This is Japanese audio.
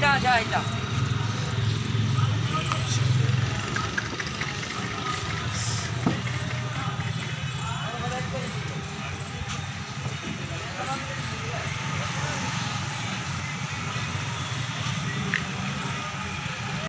たじゃあいた